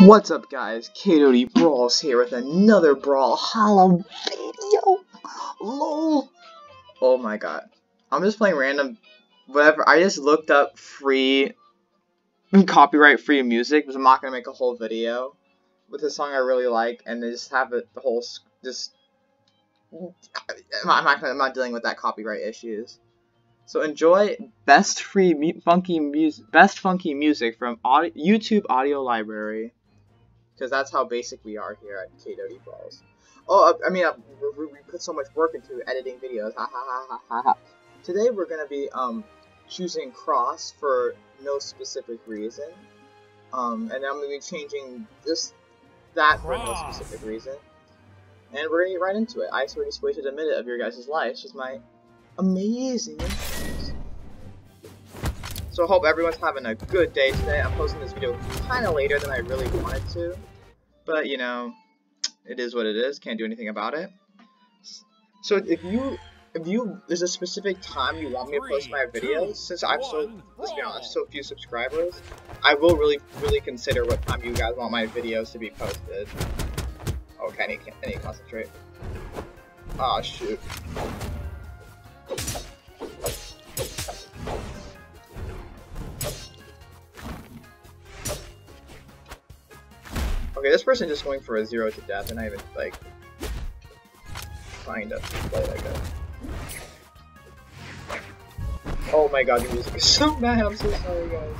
What's up guys, KDoty Brawls here with another Brawlhalla video! LOL! Oh my god. I'm just playing random, whatever, I just looked up free, copyright free music, because I'm not going to make a whole video with a song I really like, and just have it, the whole, just, I'm not, I'm not dealing with that copyright issues. So enjoy best free mu funky music, best funky music from YouTube Audio Library, because that's how basic we are here at KDoty Brawls. Oh, uh, I mean, uh, we, we put so much work into editing videos. Ha ha ha ha ha ha. Today we're gonna be um choosing cross for no specific reason, um, and I'm gonna be changing this that for no specific reason, and we're gonna get right into it. I already wasted a minute of your guys' lives, just my amazing So I hope everyone's having a good day today. I'm posting this video kind of later than I really wanted to. But, you know, it is what it is. Can't do anything about it. So if you, if you, there's a specific time you want me to post my videos, since I have so, let's be honest, so few subscribers, I will really, really consider what time you guys want my videos to be posted. Okay, I need, I need to concentrate. Ah, oh, shoot. Okay, this person just going for a zero to death, and I even like trying to play like that. Oh my god, the music is so bad. I'm so sorry, guys.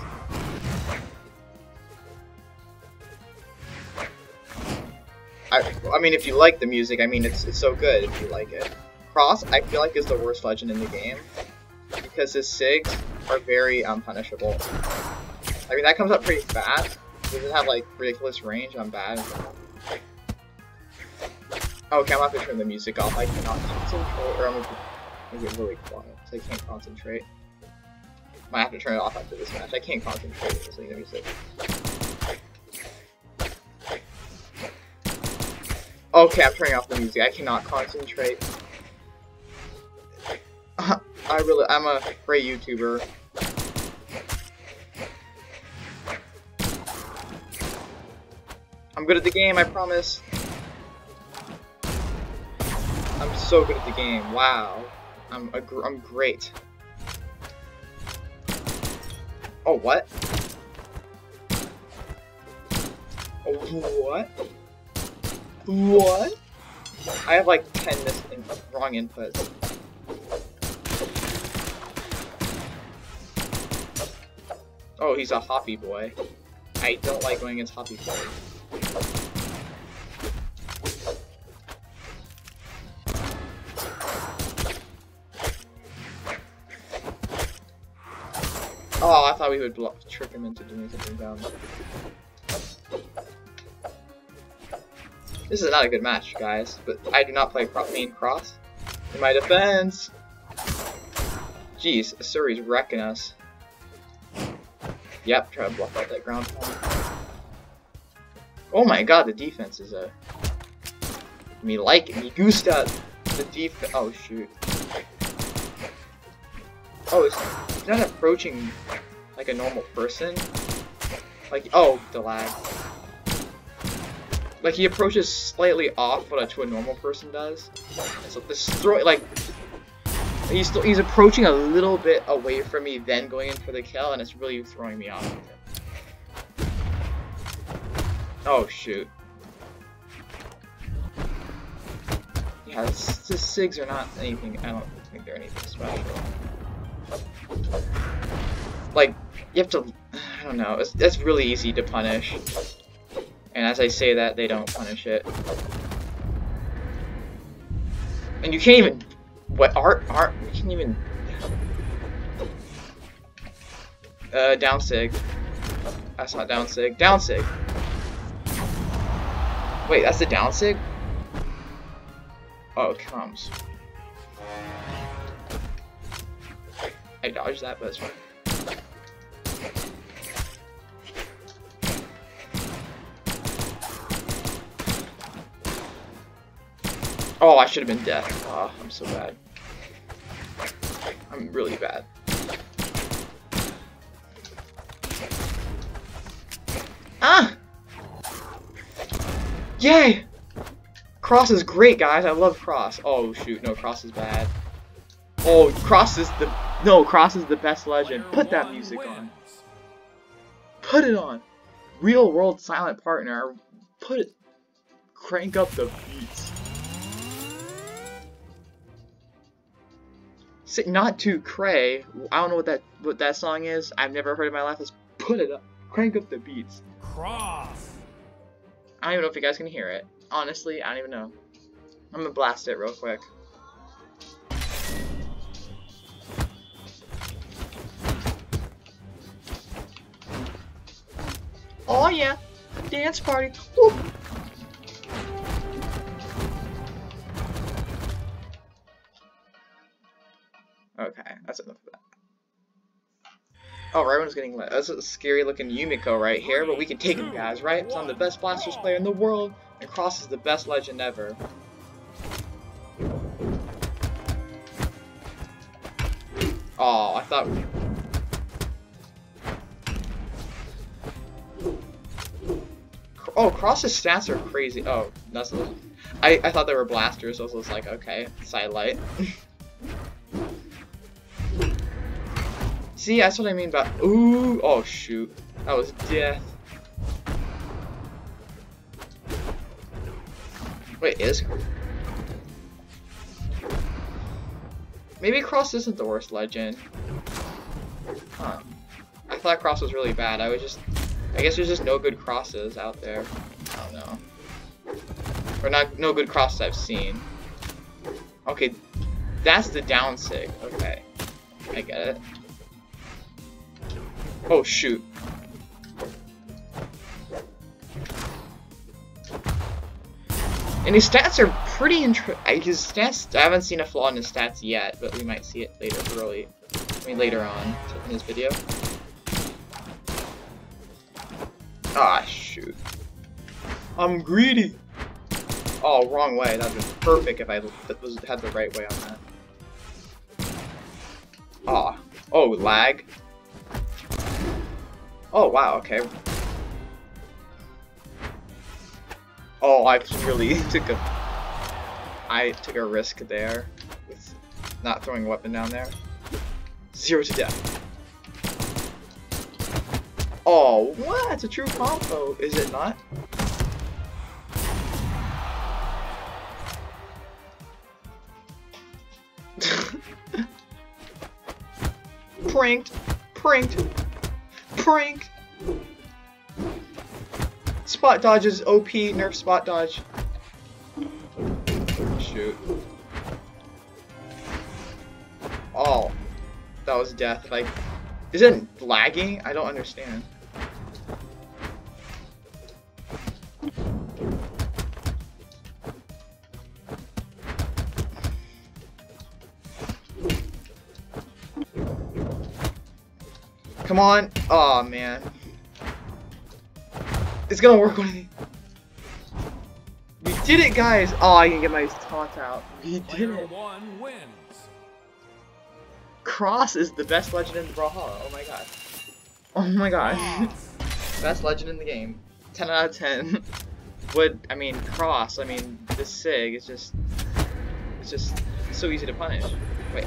I, I mean, if you like the music, I mean, it's, it's so good if you like it. Cross, I feel like is the worst legend in the game because his SIGs are very um, unpunishable. I mean, that comes up pretty fast. Does it have like ridiculous range? I'm bad. Oh, okay, I'm gonna have to turn the music off. I cannot concentrate, or I'm gonna it really quiet, so I can't concentrate. Might have to turn it off after this match. I can't concentrate listening to music. Okay, I'm turning off the music. I cannot concentrate. I really, I'm a great YouTuber. I'm good at the game, I promise. I'm so good at the game. Wow. I'm gr I'm great. Oh, what? Oh, what? What? I have like 10 mis in wrong inputs. Oh, he's a hoppy boy. I don't like going against hoppy boys. Oh, I thought we would block, trick him into doing something dumb. This is not a good match, guys, but I do not play main cross. In my defense! Jeez, Asuri's wrecking us. Yep, try to block out that ground. Oh my god, the defense is uh, a... Me like it, me gusta the defense. Oh shoot. Oh, it's not approaching like a normal person. Like, oh, the lag. Like, he approaches slightly off what a, to a normal person does. so this throw, like, He's still he's approaching a little bit away from me, then going in for the kill, and it's really throwing me off. Oh shoot. Yeah, the SIGs are not anything. I don't think they're anything special. Like you have to. I don't know. It's, it's really easy to punish. And as I say that, they don't punish it. And you can't even what art art we can't even uh down sig. That's not down sig. Down sig. Wait, that's the down sig? Oh, it comes. I dodged that, but it's fine. Oh, I should have been dead. Oh, I'm so bad. I'm really bad. Yay! Cross is great, guys. I love Cross. Oh, shoot. No, Cross is bad. Oh, Cross is the... No, Cross is the best legend. Put that music on. Put it on. Real world silent partner. Put it... Crank up the beats. Not to Cray. I don't know what that what that song is. I've never heard it in my life. Let's put it up. Crank up the beats. Cross. I don't even know if you guys can hear it. Honestly, I don't even know. I'm gonna blast it real quick. Oh yeah, dance party. Oh, right getting lit. That's a scary looking Yumiko right here, but we can take him, guys, right? I'm the best Blasters player in the world, and Cross is the best legend ever. Oh, I thought... Oh, Cross's stats are crazy. Oh, that's... I, I thought they were blasters, so I was like, okay, sidelight. See, that's what I mean by... Ooh, oh shoot. That was death. Wait, is... Maybe Cross isn't the worst legend. Huh. I thought Cross was really bad. I was just... I guess there's just no good crosses out there. I don't know. Or not no good crosses I've seen. Okay, that's the down sig. Okay. I get it. Oh shoot. And his stats are pretty intro- his stats, I haven't seen a flaw in his stats yet, but we might see it later, early, I mean later on in this video. Ah, shoot. I'm greedy! Oh, wrong way. That would have been perfect if I was, had the right way on that. Ah. Oh, lag. Oh, wow, okay. Oh, I really took a... I took a risk there with not throwing a weapon down there. Zero to death. Oh, what? It's a true combo, is it not? pranked! Pranked! Prank! Spot dodge is OP, nerf spot dodge. Shoot. Oh. That was death. Like, is it lagging? I don't understand. Come on. Oh man. It's gonna work on We did it, guys! Oh, I can get my taunt out. We did it. One wins. Cross is the best legend in the Brawlhalla. Oh my god. Oh my god. best legend in the game. 10 out of 10. Would, I mean, Cross, I mean, this SIG is just, it's just so easy to punish. Wait.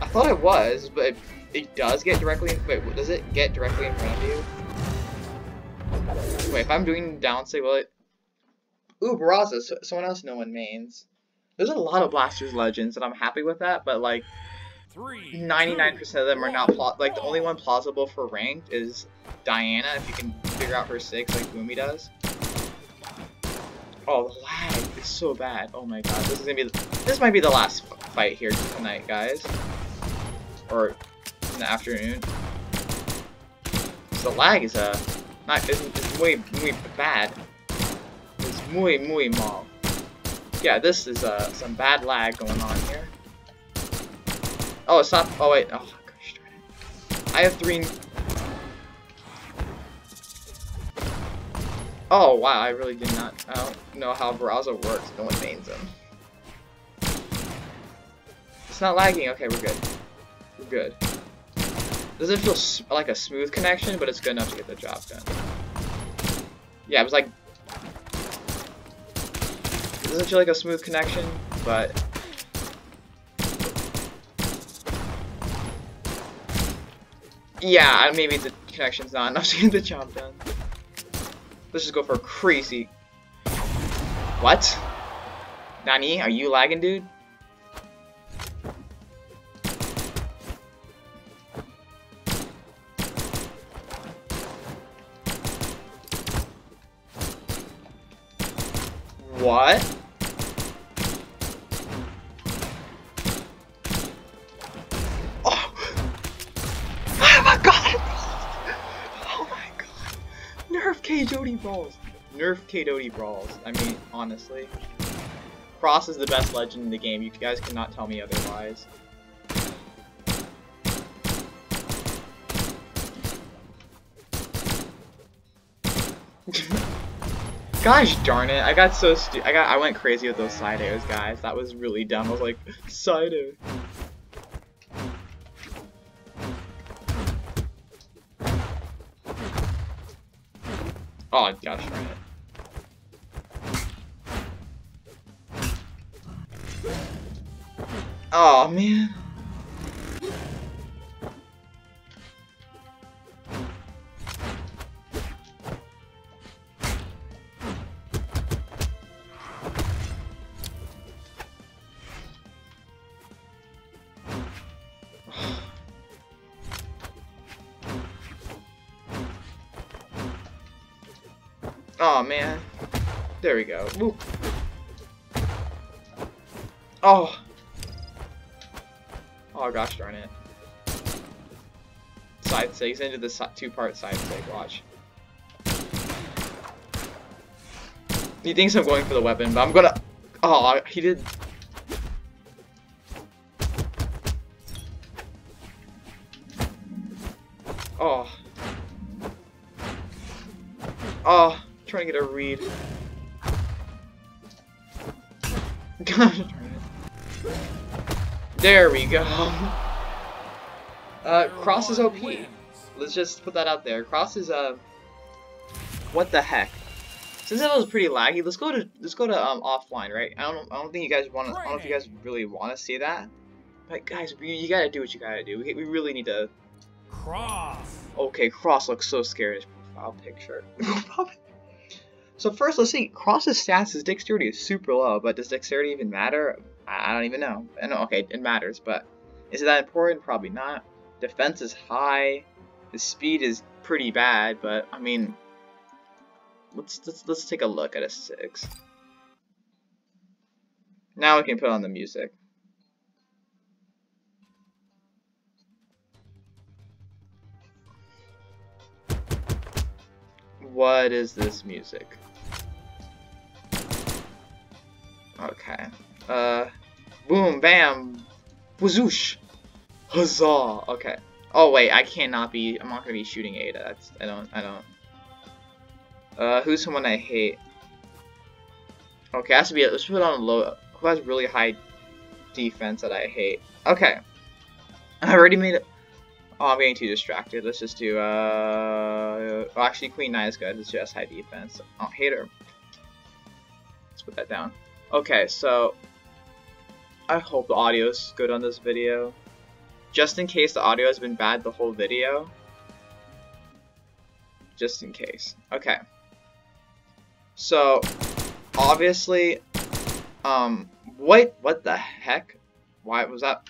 I thought it was, but it does get directly in, wait, does it get directly in front of you? Wait, if I'm doing down say, will it? Ooh, Barraza, so, someone else no one mains. There's a lot of Blasters Legends, and I'm happy with that, but like, 99% of them are not plot. Like, the only one plausible for ranked is Diana, if you can figure out her 6 like Boomy does. Oh, the lag is so bad. Oh my god, this is gonna be, this might be the last fight here tonight, guys. Or in the afternoon. The lag is uh not it's, it's muy muy bad. It's muy muy mal. Yeah, this is uh some bad lag going on here. Oh, it's not. Oh wait. Oh gosh, I have three. Oh wow, I really did not. I don't know how Barraza works. No one mains him. It's not lagging. Okay, we're good. We're good. Doesn't feel like a smooth connection, but it's good enough to get the job done. Yeah, it was like... doesn't feel like a smooth connection, but yeah, maybe the connection's not enough to get the job done. Let's just go for crazy. What? Nani, are you lagging, dude? Nerf KDoty Brawls. I mean, honestly. Cross is the best legend in the game. You guys cannot tell me otherwise. Gosh darn it, I got so stu- I got- I went crazy with those side airs, guys. That was really dumb. I was like, side air. Oh, gosh darn it. Oh, man. Oh man. There we go. Ooh. Oh. Oh gosh darn it. Side sigs into the two-part side sig. Watch. He thinks I'm going for the weapon, but I'm gonna. Oh, he did. Oh. Oh trying to get a read. there we go. Uh, Cross is OP. Let's just put that out there. Cross is uh, what the heck? Since that was pretty laggy, let's go to let's go to um offline, right? I don't I don't think you guys want. I don't know if you guys really want to see that, but guys, you, you gotta do what you gotta do. We, we really need to. Cross. Okay, Cross looks so scared. His profile picture. So first, let's see. Cross's stats, his dexterity is super low, but does dexterity even matter? I don't even know. I okay, it matters, but is it that important? Probably not. Defense is high. His speed is pretty bad, but I mean, let's let's let's take a look at a six. Now we can put on the music. What is this music? Okay. Uh, boom, bam, wazoosh, huzzah. Okay. Oh wait, I cannot be. I'm not gonna be shooting Ada. That's I don't. I don't. Uh, who's someone I hate? Okay, has to be. Let's put on a low. Who has really high defense that I hate? Okay. I already made it. Oh, I'm getting too distracted. Let's just do, uh... Well, actually, Queen Nai is good. It's just high defense. Oh, hate her. Let's put that down. Okay, so... I hope the audio is good on this video. Just in case the audio has been bad the whole video. Just in case. Okay. So, obviously, um, what, what the heck? Why was that?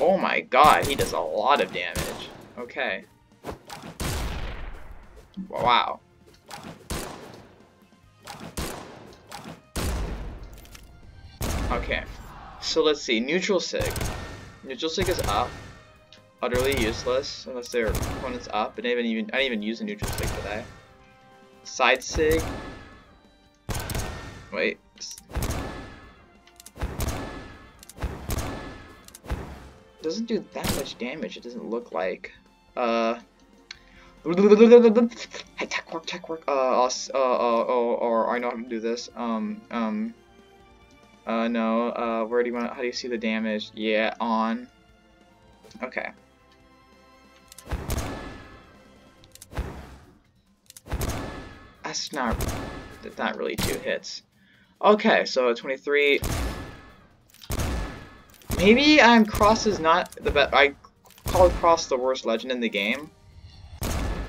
Oh my god, he does a lot of damage. Okay. Wow. Okay. So let's see. Neutral Sig. Neutral Sig is up. Utterly useless unless their opponent's up. I didn't even I didn't even use a neutral sig today. Side Sig. Wait. doesn't do that much damage, it doesn't look like. Uh... Hey, tech work, tech work. Uh, uh, uh, uh, or I know how to do this. Um, um, uh, no. Uh, where do you want? How do you see the damage? Yeah, on. Okay. That's not. not really two hits. Okay, so 23. Maybe I'm Cross is not the best. I call Cross the worst legend in the game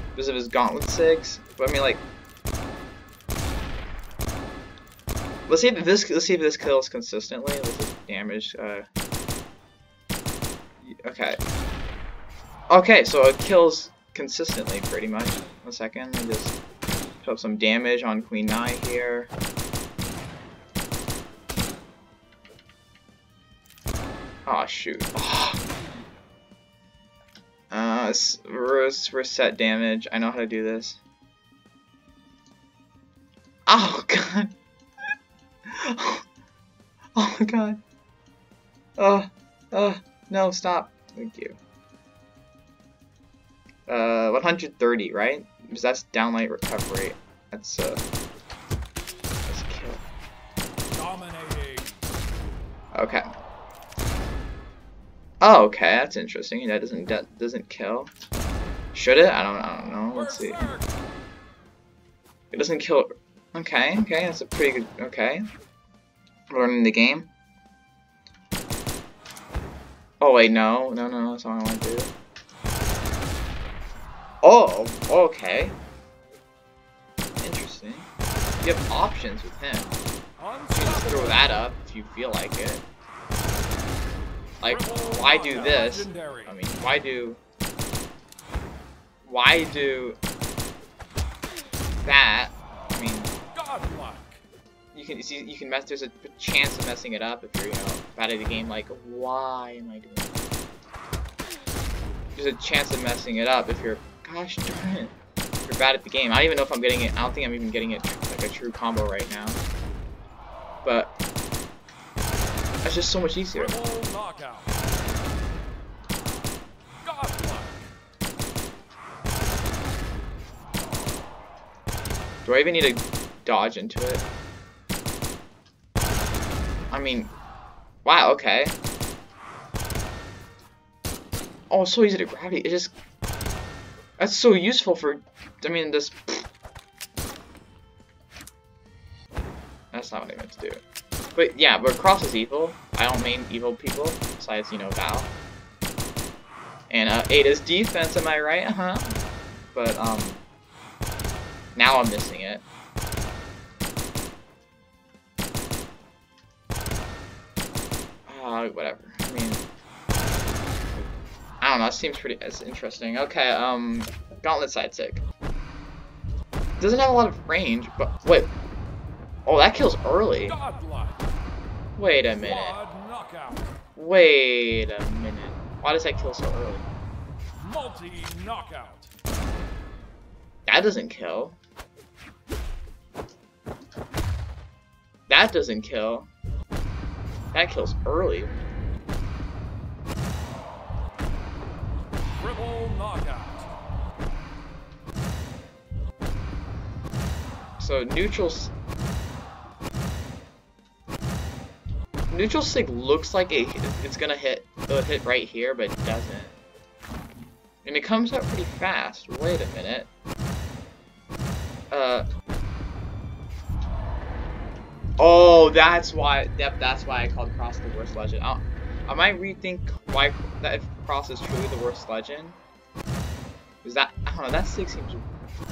because of his Gauntlet Sig. But I mean, like, let's see if this let's see if this kills consistently. Just damage. Uh, okay. Okay, so it kills consistently, pretty much. One second, just put up some damage on Queen Nai here. Oh shoot. Oh. Uh, reset damage. I know how to do this. Oh god. oh my god. Uh, uh, no, stop. Thank you. Uh, 130, right? Because that's downlight recovery. That's, uh, that's kill. Dominating. Okay. Oh, okay, that's interesting. That doesn't that doesn't kill. Should it? I don't I don't know. Let's see. It doesn't kill. Okay, okay, that's a pretty good. Okay, learning the game. Oh wait, no, no, no, that's what I want to do. Oh, okay. Interesting. You have options with him. You can throw that up if you feel like it. Like, why do this? I mean, why do... Why do... That? You can see, you can mess. There's a chance of messing it up if you're, you know, bad at the game. Like, why am I doing? This? There's a chance of messing it up if you're. Gosh darn it! If you're bad at the game. I don't even know if I'm getting it. I don't think I'm even getting it like a true combo right now. But that's just so much easier. Do I even need to dodge into it? I mean, wow, okay. Oh, so easy to gravity. It just... That's so useful for... I mean, this... That's not what I meant to do. But yeah, but Cross is evil. I don't mean evil people, besides, you know, Val. And uh, Ada's defense, am I right? Uh-huh. But, um... Now I'm missing it. Whatever. I mean... I don't know, it seems pretty as interesting. Okay, um... Gauntlet side sig. Doesn't have a lot of range, but... Wait. Oh, that kills early. Wait a minute. Wait a minute. Why does that kill so early? Multi knockout. That doesn't kill. That doesn't kill. That kills early. Triple knockout. So neutrals Neutral Sig looks like it, it's gonna hit it'll hit right here, but it doesn't. And it comes out pretty fast. Wait a minute. Uh. Oh, that's why. Yep, that's why I called Cross the worst legend. I'll, I might rethink why that if Cross is truly the worst legend. Is that I don't know. That six seems.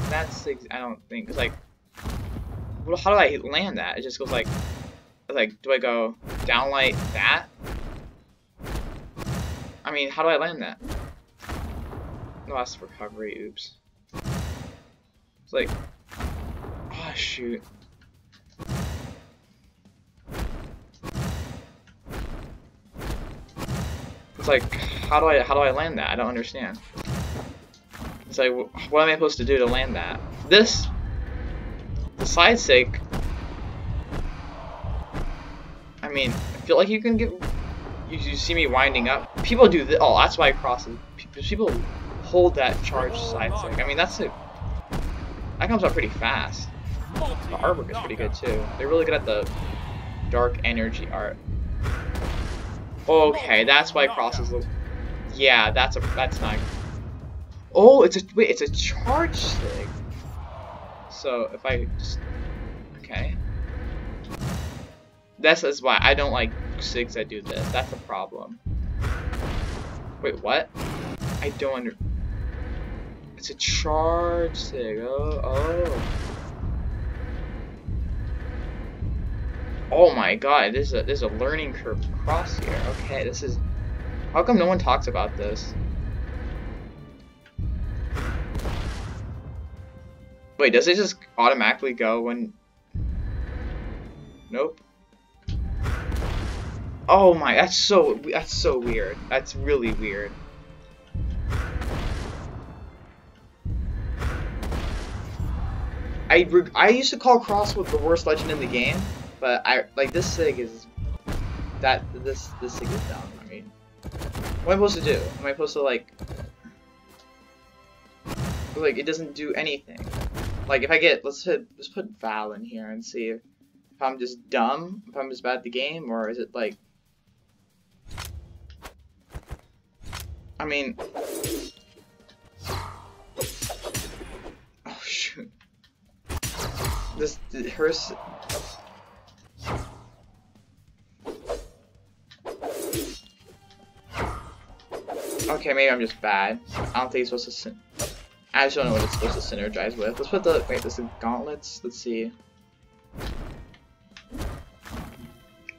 That six. I don't think. Cause like. Well, how do I land that? It just goes like like, do I go down like that? I mean, how do I land that? No, that's recovery, oops. It's like, oh shoot. It's like, how do I, how do I land that? I don't understand. It's like, what am I supposed to do to land that? This, the side sig, I mean, I feel like you can get. You, you see me winding up. People do this. Oh, that's why I cross it. People hold that charge side sig. I mean, that's it. That comes out pretty fast. The artwork is pretty good too. They're really good at the dark energy art. Okay, that's why crosses look. Yeah, that's a that's not. Oh, it's a wait. It's a charge sig. So if I just Okay. This is why I don't like SIGs that do this. That's a problem. Wait, what? I don't under... It's a charge SIG. Oh, oh. Oh my god, there's a, there's a learning curve across here. Okay, this is... How come no one talks about this? Wait, does it just automatically go when... Nope. Oh my, that's so, that's so weird. That's really weird. I, I used to call Crosswood the worst legend in the game, but I, like, this SIG is, that, this, this SIG is down. I mean, what am I supposed to do? Am I supposed to, like, like, it doesn't do anything. Like, if I get, let's hit, let's put Val in here and see if, if I'm just dumb, if I'm just bad at the game, or is it, like, I mean... Oh, shoot. This, hers... Okay, maybe I'm just bad. I don't think it's supposed to... I just don't know what it's supposed to synergize with. Let's put the... Wait, this is gauntlets? Let's see.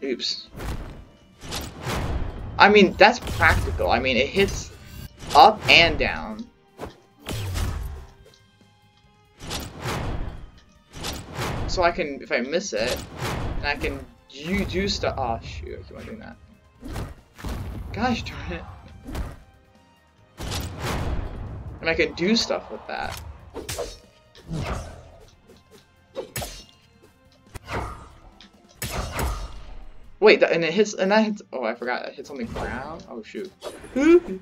Oops. I mean, that's practical. I mean, it hits up and down. So I can, if I miss it, and I can do, do stuff. Oh shoot, I keep on doing that. Gosh darn it. And I can do stuff with that. Wait, and it hits, and that hits, oh, I forgot, it hits on the ground? Oh, shoot. and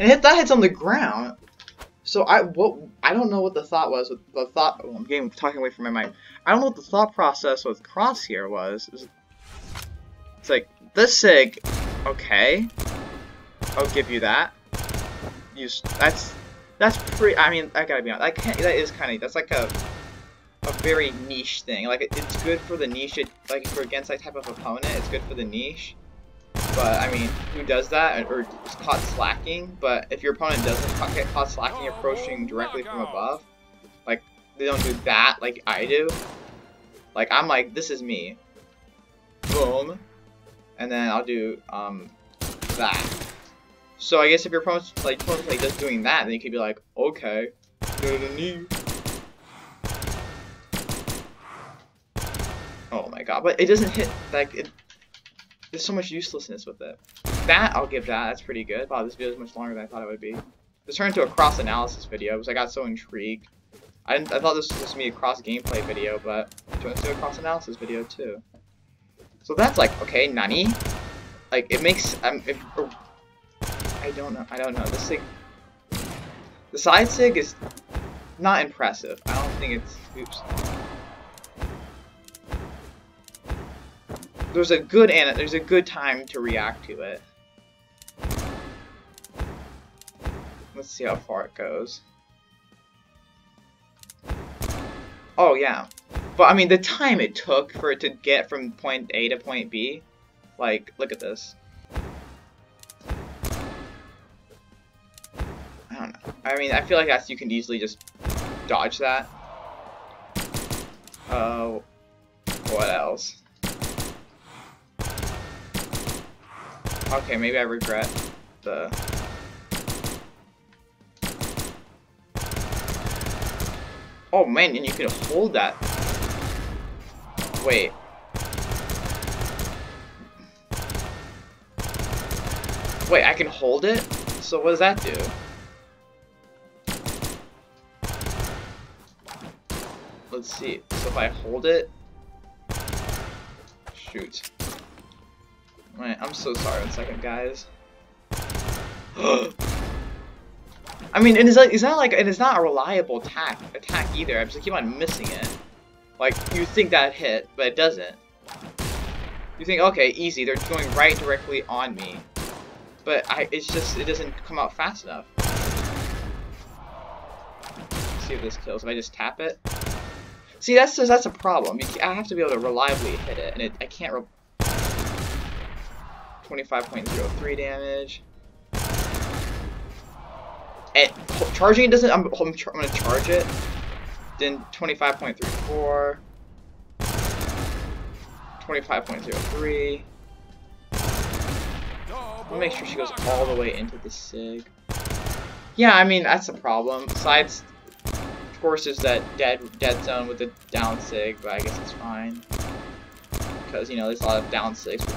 hit, that hits on the ground. So I, what, I don't know what the thought was, with the thought, oh, I'm getting, talking away from my mic. I don't know what the thought process with Crosshair was. It's, it's like, this SIG, okay, I'll give you that. You, that's, that's pretty, I mean, I gotta be honest, I can't, that is kind of, that's like a, a very niche thing. Like it, it's good for the niche. It, like for against that type of opponent, it's good for the niche. But I mean, who does that or is caught slacking? But if your opponent doesn't get caught slacking, approaching directly from above, like they don't do that like I do. Like I'm like, this is me. Boom, and then I'll do um that. So I guess if your opponent's like, opponent's like just doing that, then you could be like, okay, Oh my god, but it doesn't hit, like, it, there's so much uselessness with it. That, I'll give that, that's pretty good. Wow, this video is much longer than I thought it would be. This turned into a cross-analysis video because I got so intrigued. I, I thought this was supposed to be a cross-gameplay video, but it turned into a cross-analysis video too. So that's like, okay, nani? Like, it makes, um, if, I don't know, I don't know, this SIG, the side SIG is not impressive. I don't think it's, oops. there's a good and there's a good time to react to it. Let's see how far it goes. Oh yeah. But I mean the time it took for it to get from point A to point B, like look at this. I mean I feel like that's you can easily just dodge that. Oh, uh, what else? Okay, maybe I regret the... Oh man, and you can hold that. Wait. Wait, I can hold it? So what does that do? Let's see. So if I hold it... Shoot. Wait, I'm so sorry one second, guys. I mean, it is like, it's not like, it is not a reliable attack, attack either. I just keep on missing it. Like, you think that hit, but it doesn't. You think, okay, easy, they're going right directly on me. But I, it's just, it doesn't come out fast enough. see if this kills. If I just tap it. See, that's that's a problem. I have to be able to reliably hit it, and it, I can't. 25.03 damage. And charging it doesn't. I'm, I'm, I'm gonna charge it. Then 25.34. 25.03. I'll make sure she goes all the way into the SIG. Yeah, I mean, that's a problem. Besides, of course, there's that dead dead zone with the down SIG, but I guess it's fine. Because, you know, there's a lot of down SIGs.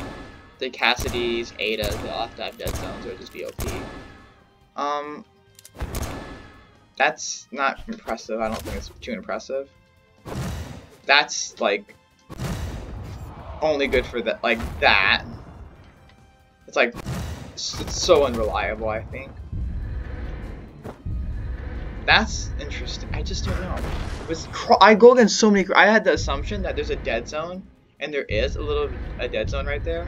The Cassidy's, Ada, they all have to have dead zones or just be OP. Um, that's not impressive. I don't think it's too impressive. That's, like, only good for that, like, that. It's like, it's so unreliable, I think. That's interesting. I just don't know. With I go against so many. I had the assumption that there's a dead zone, and there is a little a dead zone right there.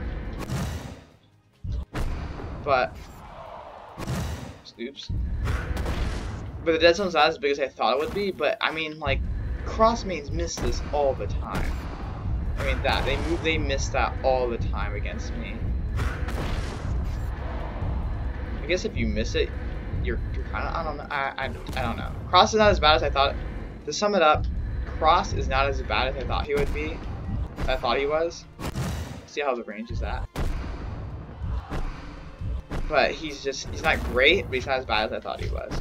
But, oops. But the dead zone's not as big as I thought it would be. But I mean, like, cross mains miss this all the time. I mean that they move, they miss that all the time against me. I guess if you miss it, you're, you're kind of, I don't know, I, I, I don't know. Cross is not as bad as I thought. To sum it up, Cross is not as bad as I thought he would be. I thought he was. See how the range is at. But he's just, he's not great, but he's not as bad as I thought he was.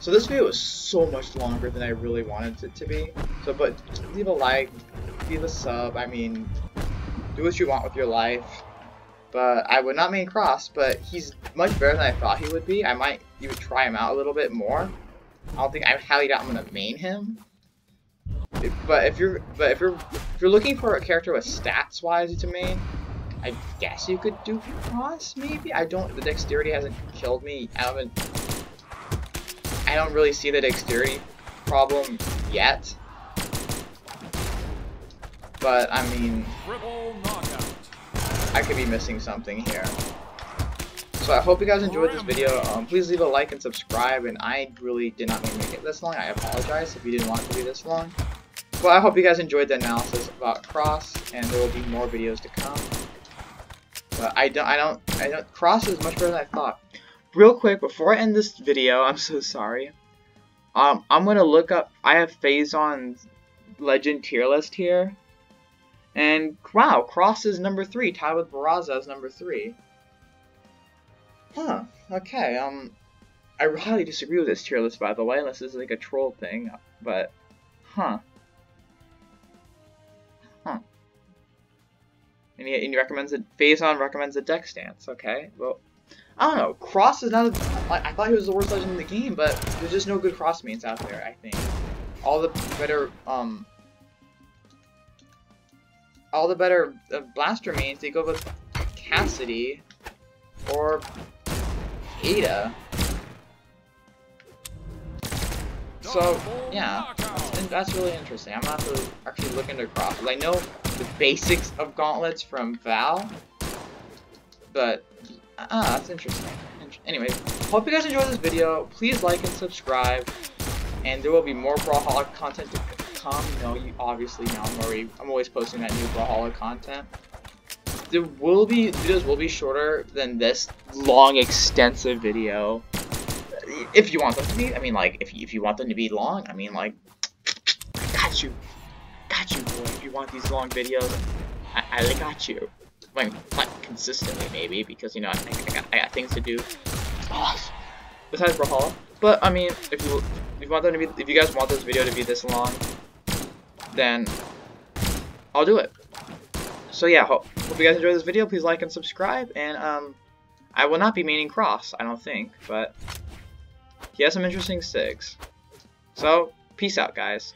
So this video was so much longer than I really wanted it to be. So, but leave a like, leave a sub, I mean, do what you want with your life. But I would not main Cross, but he's much better than I thought he would be. I might even try him out a little bit more. I don't think I highly doubt I'm gonna main him. But if you're but if you're if you're looking for a character with stats wise to main, I guess you could do Cross maybe. I don't the dexterity hasn't killed me. I haven't I don't really see the dexterity problem yet. But I mean I could be missing something here. So I hope you guys enjoyed this video. Um, please leave a like and subscribe. And I really did not make it this long. I apologize if you didn't want it to be this long. But I hope you guys enjoyed the analysis about Cross, and there will be more videos to come. But I don't, I don't, I don't. Cross is much better than I thought. Real quick, before I end this video, I'm so sorry. Um, I'm gonna look up. I have Phazon's Legend tier list here. And wow, Cross is number three, tied with Barraza as number three. Huh, okay, um, I highly disagree with this tier list, by the way, unless this is like a troll thing, but, huh. Huh. And he, and he recommends it, Phazon recommends a dex stance, okay, well, I don't know, Cross is not, a, I, I thought he was the worst legend in the game, but there's just no good Cross mains out there, I think. All the better, um, all the better uh, blaster mains, they go with Cassidy or Ada. So, yeah, that's really interesting. I'm not to actually look into Cross. I know the basics of gauntlets from Val, but, ah, that's interesting. Anyway, hope you guys enjoyed this video. Please like and subscribe, and there will be more Brawlhalla content to come. you know, you obviously know I'm already I'm always posting that new Brawlhalla content. There will be videos will be shorter than this long extensive video. If you want them to be, I mean like if you, if you want them to be long, I mean like got you. Got you boy. If you want these long videos, I, I got you. like, consistently maybe because you know I I got, I got things to do. Besides Brawlhalla. But I mean, if you if you want them to be, if you guys want this video to be this long, then I'll do it. So yeah, hope, hope you guys enjoyed this video. Please like and subscribe, and um, I will not be maining Cross, I don't think, but he has some interesting SIGs. So, peace out, guys.